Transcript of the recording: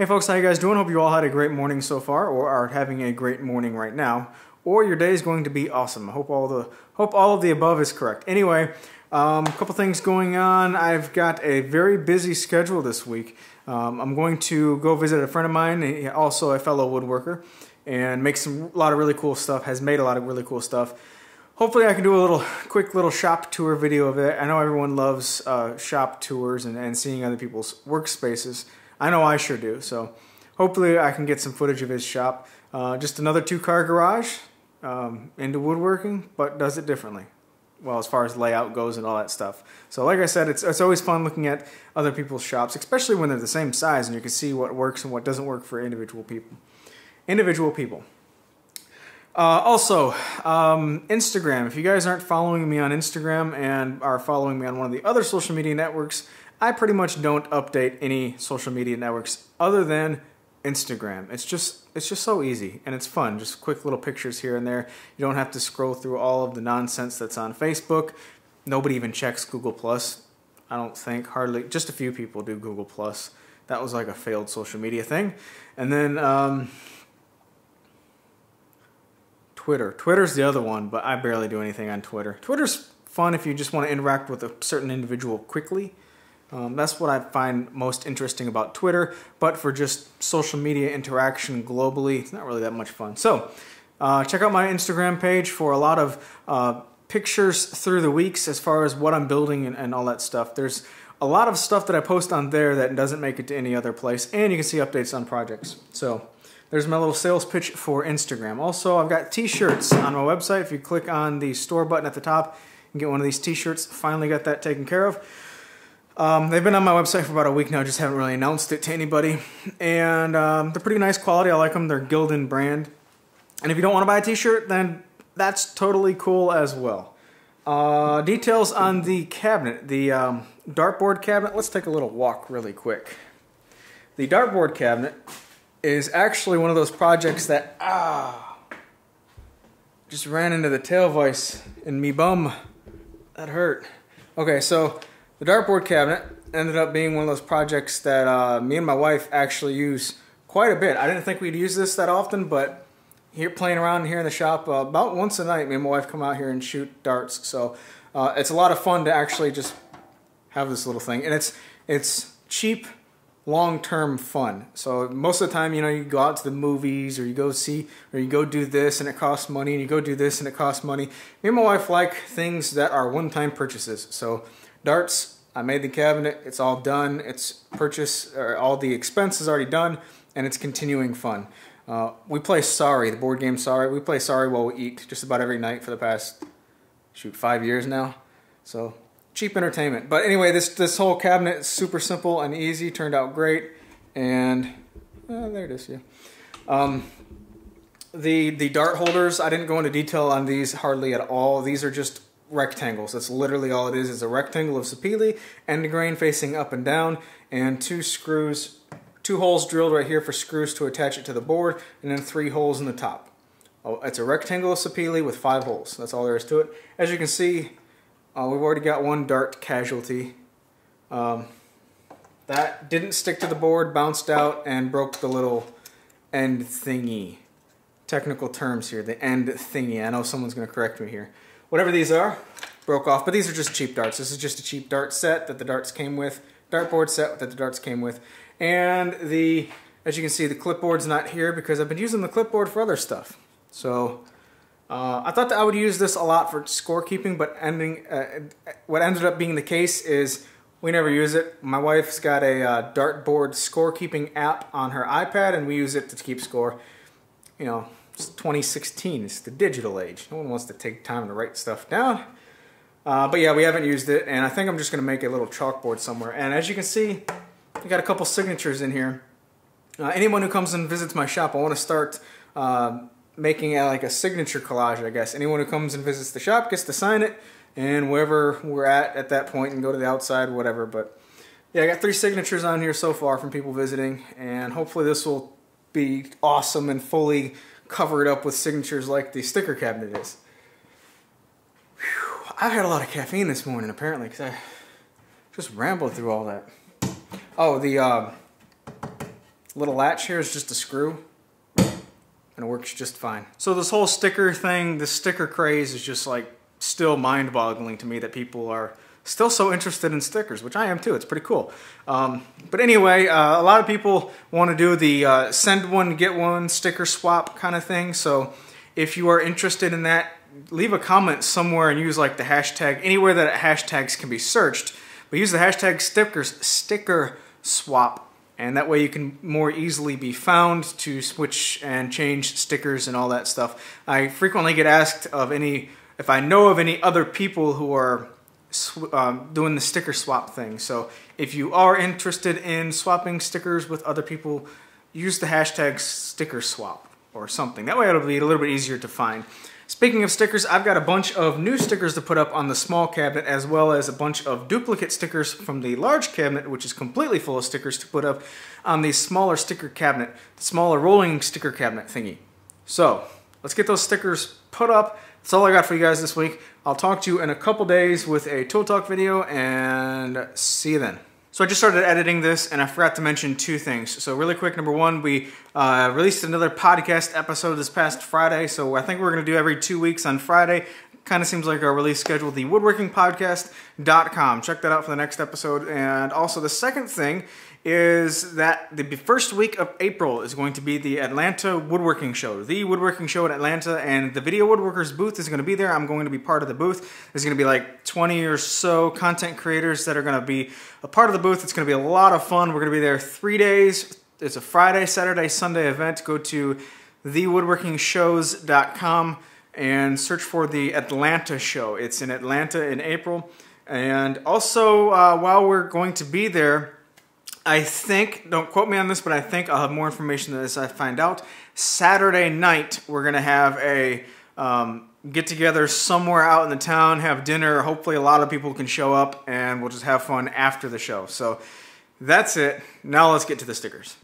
Hey folks, how you guys doing? Hope you all had a great morning so far, or are having a great morning right now, or your day is going to be awesome. I hope all the hope all of the above is correct. Anyway, um, a couple things going on. I've got a very busy schedule this week. Um, I'm going to go visit a friend of mine, also a fellow woodworker, and make some a lot of really cool stuff. Has made a lot of really cool stuff. Hopefully, I can do a little quick little shop tour video of it. I know everyone loves uh, shop tours and, and seeing other people's workspaces. I know I sure do. So hopefully I can get some footage of his shop. Uh, just another two-car garage um, into woodworking, but does it differently. Well, as far as layout goes and all that stuff. So like I said, it's, it's always fun looking at other people's shops, especially when they're the same size and you can see what works and what doesn't work for individual people. Individual people. Uh, also, um, Instagram. If you guys aren't following me on Instagram and are following me on one of the other social media networks, I pretty much don't update any social media networks other than Instagram. It's just it's just so easy and it's fun. Just quick little pictures here and there. You don't have to scroll through all of the nonsense that's on Facebook. Nobody even checks Google Plus. I don't think hardly just a few people do Google Plus. That was like a failed social media thing. And then um, Twitter. Twitter's the other one, but I barely do anything on Twitter. Twitter's fun if you just want to interact with a certain individual quickly. Um, that's what I find most interesting about Twitter, but for just social media interaction globally, it's not really that much fun. So, uh, check out my Instagram page for a lot of uh, pictures through the weeks as far as what I'm building and, and all that stuff. There's a lot of stuff that I post on there that doesn't make it to any other place, and you can see updates on projects. So, there's my little sales pitch for Instagram. Also, I've got t-shirts on my website. If you click on the store button at the top, you can get one of these t-shirts. Finally got that taken care of. Um, they've been on my website for about a week now, just haven't really announced it to anybody. And um, they're pretty nice quality. I like them. They're Gildan brand. And if you don't want to buy a t-shirt, then that's totally cool as well. Uh, details on the cabinet, the um, dartboard cabinet. Let's take a little walk really quick. The dartboard cabinet is actually one of those projects that, ah, just ran into the tail vise in me bum. That hurt. Okay, so the dartboard cabinet ended up being one of those projects that uh, me and my wife actually use quite a bit. I didn't think we'd use this that often, but here playing around here in the shop uh, about once a night, me and my wife come out here and shoot darts. So uh, it's a lot of fun to actually just have this little thing, and it's it's cheap, long-term fun. So most of the time, you know, you go out to the movies or you go see or you go do this and it costs money, and you go do this and it costs money. Me and my wife like things that are one-time purchases. So Darts, I made the cabinet. It's all done. It's purchase, or all the expense is already done, and it's continuing fun. Uh, we play Sorry, the board game Sorry. We play Sorry while we eat just about every night for the past, shoot, five years now. So cheap entertainment. But anyway, this this whole cabinet is super simple and easy. Turned out great, and uh, there it is. Yeah. Um, the the dart holders, I didn't go into detail on these hardly at all. These are just rectangles. That's literally all it is. It's a rectangle of sapele, end grain facing up and down, and two screws, two holes drilled right here for screws to attach it to the board, and then three holes in the top. Oh, it's a rectangle of sapele with five holes. That's all there is to it. As you can see, uh, we've already got one dart casualty. Um, that didn't stick to the board, bounced out, and broke the little end thingy. Technical terms here, the end thingy. I know someone's going to correct me here whatever these are, broke off. But these are just cheap darts. This is just a cheap dart set that the darts came with, dartboard set that the darts came with. And the, as you can see, the clipboard's not here because I've been using the clipboard for other stuff. So uh, I thought that I would use this a lot for scorekeeping, but ending, uh, what ended up being the case is we never use it. My wife's got a uh, dartboard scorekeeping app on her iPad, and we use it to keep score. You know, it's 2016. It's the digital age. No one wants to take time to write stuff down. Uh, but yeah, we haven't used it, and I think I'm just going to make a little chalkboard somewhere. And as you can see, I got a couple signatures in here. Uh, anyone who comes and visits my shop, I want to start uh, making a, like a signature collage, I guess. Anyone who comes and visits the shop gets to sign it, and wherever we're at at that point, and go to the outside, whatever. But yeah, I got three signatures on here so far from people visiting, and hopefully this will be awesome and fully cover it up with signatures like the sticker cabinet is. Whew, I've had a lot of caffeine this morning apparently because I just rambled through all that. Oh, the uh, Little latch here is just a screw and it works just fine. So this whole sticker thing, the sticker craze is just like still mind-boggling to me that people are still so interested in stickers, which I am too. It's pretty cool. Um, but anyway, uh, a lot of people want to do the uh, send one, get one sticker swap kind of thing. So if you are interested in that, leave a comment somewhere and use like the hashtag, anywhere that hashtags can be searched. But use the hashtag stickers, sticker swap and that way you can more easily be found to switch and change stickers and all that stuff. I frequently get asked of any, if I know of any other people who are um, doing the sticker swap thing. So if you are interested in swapping stickers with other people, use the hashtag sticker swap or something. That way it'll be a little bit easier to find. Speaking of stickers, I've got a bunch of new stickers to put up on the small cabinet as well as a bunch of duplicate stickers from the large cabinet, which is completely full of stickers to put up on the smaller sticker cabinet, the smaller rolling sticker cabinet thingy. So, let's get those stickers put up. That's all I got for you guys this week. I'll talk to you in a couple days with a Tool Talk video and see you then. So I just started editing this and I forgot to mention two things. So really quick, number one, we uh, released another podcast episode this past Friday. So I think we're going to do every two weeks on Friday. Kind of seems like our release schedule, the woodworkingpodcast.com. Check that out for the next episode. And also the second thing is that the first week of April is going to be the Atlanta Woodworking Show, the woodworking show in Atlanta, and the Video Woodworkers booth is going to be there. I'm going to be part of the booth. There's going to be like 20 or so content creators that are going to be a part of the booth. It's going to be a lot of fun. We're going to be there three days. It's a Friday, Saturday, Sunday event. Go to thewoodworkingshows.com and search for the Atlanta show. It's in Atlanta in April. And also, uh, while we're going to be there, I think, don't quote me on this, but I think I'll have more information as I find out. Saturday night, we're going to have a um, get together somewhere out in the town, have dinner. Hopefully, a lot of people can show up, and we'll just have fun after the show. So that's it. Now let's get to the stickers.